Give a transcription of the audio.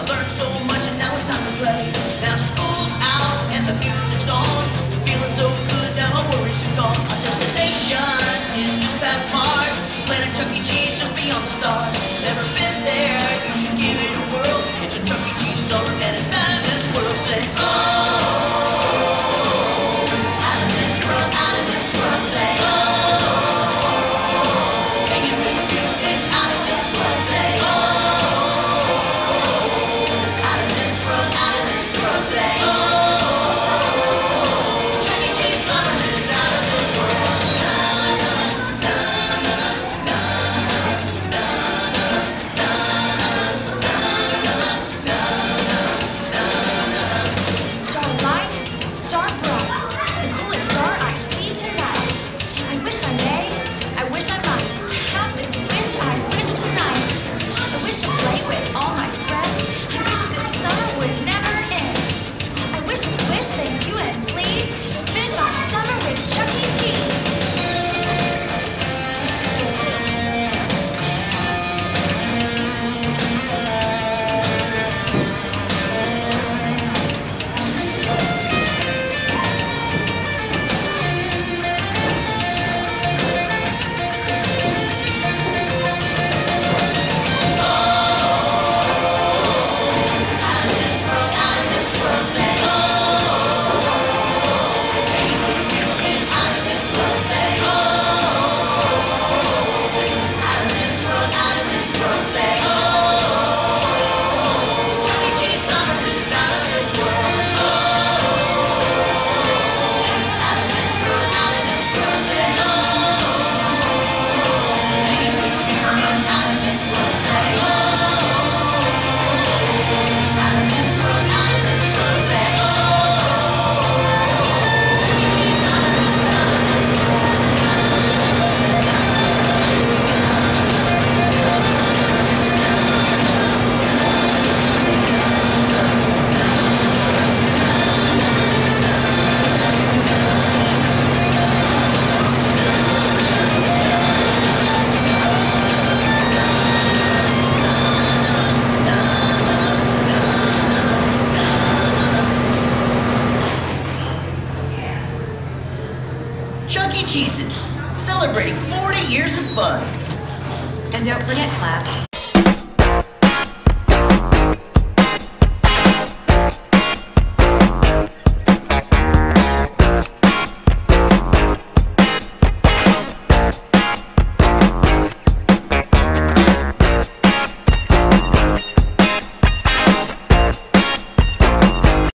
I learned so Massachusetts, celebrating 40 years of fun. And don't forget, class,